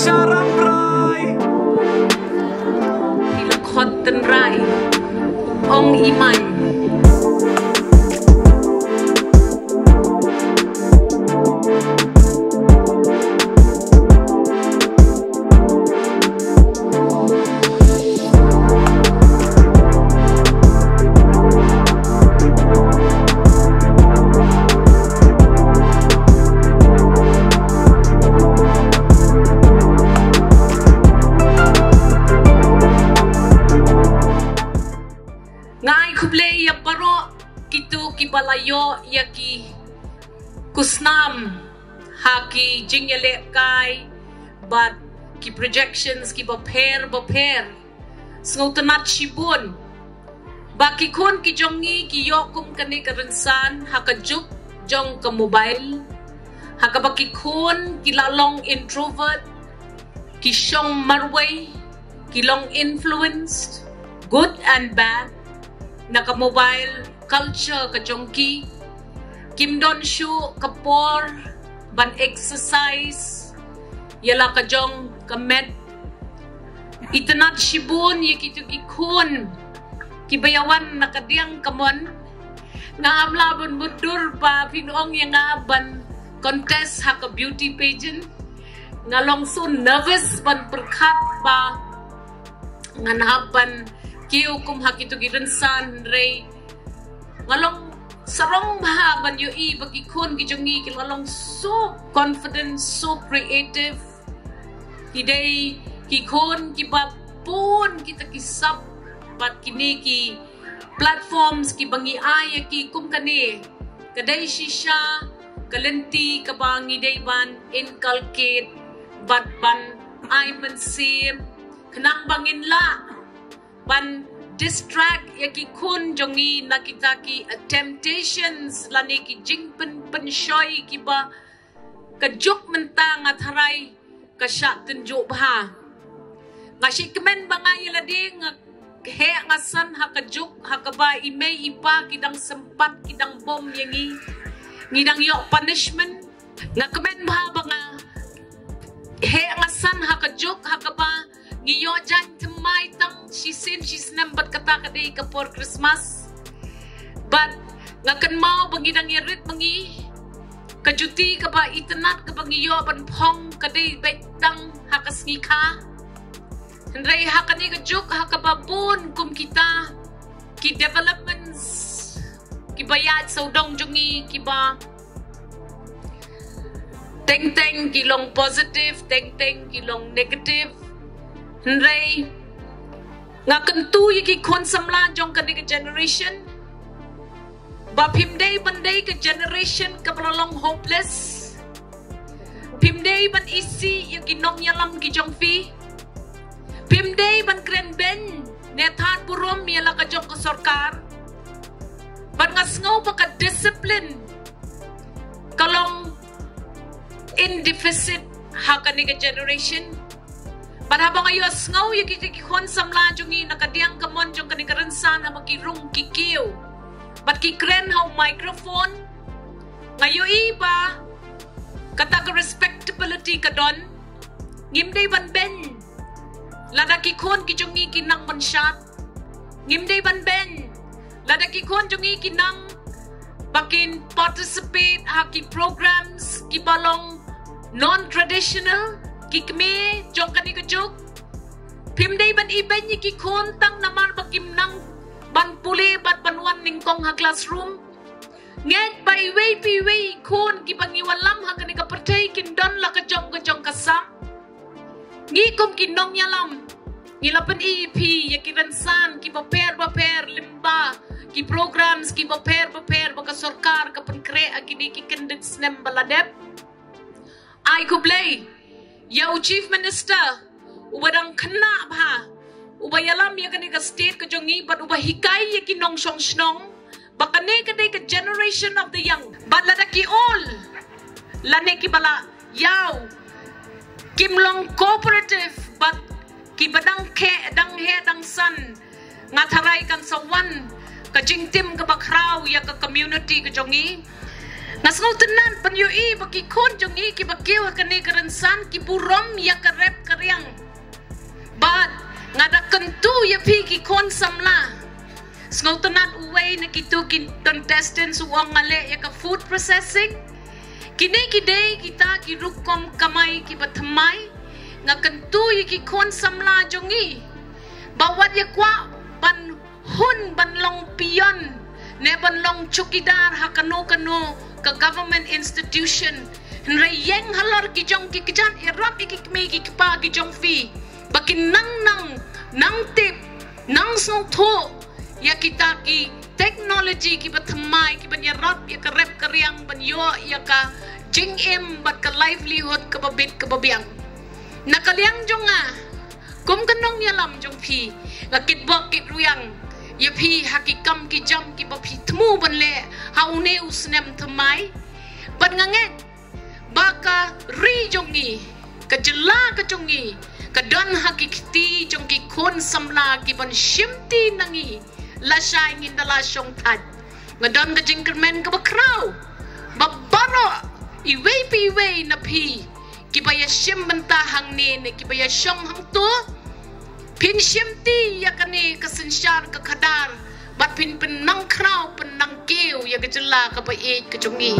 siya rambray Ilakot dan ray Ong imay kitu kibalayo ya ki kusnam haki jingele kai but ki projections ki baper baper sngotanat shibun. Baki kon ki jongi ki yokum kani karansan hakajuk jong ka mobile. Hakabaki kon ki lalong introvert ki shong marway ki long influenced good and bad. Naka mobile culture ka jongki kim don shu kapor ban exercise. Yala ka jong ka med itanat shibun ye kitu ikun kibayawan nakadiang kamon nga amlabon budur pa pinong yang ban contest ha ka beauty pageant. Nga long so nervous ban perkat ba nga nahapan kiyo kum hakitu gidansan rey ngalong sarong mahaban yu i bagi kun gijongi kilalong so confident so creative. Kiday kikon kibapun kita kisap pat kini ki platforms ki bangi ay ki kum kani. Kaday shisha kalenti kabangi day ban inculcate. Bat ban ay man sim. Kenang bangin la ban distract ya ki kun jongi na kita ki temptations lani ki jing pen pen shoy ki ba ka juk mentang at haray ka sya tunjuk ba. Nga si kemen ba nga yala di nga he nga san ha ka juk ha ka ba ime ipa kidang sempat kidang bom yangi ngidang yo punishment. Nga kemen ba ba nga he nga san ha ha ngiyo jan temai tang sisin sis nambat kata kadai ka for Christmas. But ngakan mau bangidang yarit mangi kajuti ka ba itanat ka bangiyo ban pong kadai betang hakas ngi ka. Hendrai hakani ka hakababun kum kita ki developments ki bayat saudong jungi ki ba teng teng kilong positive teng teng kilong negative Ray, nga kentu yaki kon samla jong ka ka generation. Ba pimday banday ka generation ka palalong hopeless. Pimday ban isi yaki nong yalam ki jong fi. Pimday ban kren ben netan burom yala ka jong ka sarkar. Ban nga pa ka discipline. Kalong in deficit ha ka ka generation. Panhabang ayo ngaw yung kikikon sa mladyo ng nakadiyang kamon yung kanikaransan na makirong kikiyo. Ba't kikren how microphone? Ngayo iba, kataga respectability ka don. Ngimday ban ben. Lada kikon kijong ikinang mansyat. Ngimday ban ben. Lada kikon jong ikinang bakin participate haki programs kibalong non-traditional kikme jong kani ka jok. Pimday ban iben ni ki kontang naman bagim nang ban puli bat banwan ning kong ha classroom. Nget by way pi way kon ki pangiwalam ha kani ka pertay kin don la ka jong ka jong ka sam ngi kom ki nong yalam Ngilapan EP, ya ki ransan, ki baper baper limba, ki programs, ki baper baper, baka sorkar, ka penkre, aki di ki kendet snem baladep. Ya Chief Minister, ubadang kena ba? Ubayalam ya kani ka state ka jongi, but uba hikay ya kinong song snong. Baka ne ka ka generation of the young. But lada ki all. Lane ki bala yaw. Kimlong cooperative, but ki badang ke dang he dang san nga tharay kan sa wan ka jingtim ka bakraw ya ka community ka jongi Nasngaw tenan penyui baki kon jong i ki bakiw kani kerensan ki burom ya kerep keryang. Bad ngada kentu ya pi ki kon samla. Sngaw tenan uway na kitu kin contestants uang ngale ya ka food processing. Kini kide kita ki rukom kamay ki batamay nga kentu ya ki kon samla jong i. Bawat ya kwa ban hun ban long pion ne ban long chukidar ha kanu kanu ke government institution. Nrai yang halar ki jong ki kijan irap iki kmi ki kipa ki jong fi. Baki nang nang nang tip nang song tho. Ya kita ki technology ki batmai ki ban ya ka rep karyang ban yo ya ka jing im bat ka livelihood ka babit ka babiang nakaliang jong nga kum kanong yalam jong fi. Ngakit bok kit ruyang ya phi hakikam ki jam ki ba phi thmu ban le ha une usnem thamai ban nganget baka ri jongi ka jela ka jongi ka don hakikti jongi kon samla ki ban shimti nangi la shai ngin dala shong tad ngadon ka jingkermen ka ba kraw ba pi wei na phi ki ba ya shim hang ne ki ba ya shong hang pin shimti ya kani kasensyar ke kadar bat pin keu ya kejela ke pa e kejungi